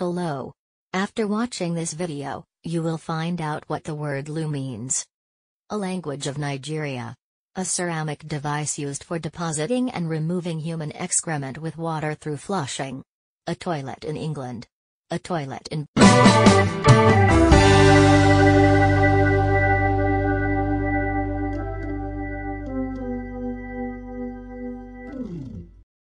Hello. After watching this video, you will find out what the word loo means. A language of Nigeria. A ceramic device used for depositing and removing human excrement with water through flushing. A toilet in England. A toilet in